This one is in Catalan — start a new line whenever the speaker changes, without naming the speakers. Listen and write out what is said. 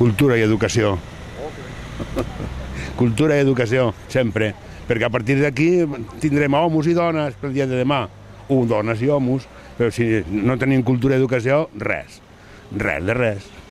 cultura i educació. cultura i educació, sempre. Perquè a partir d'aquí tindrem homes i dones pel dia de demà. Un, dones i homes, però si no tenim cultura i educació, res. Res de res.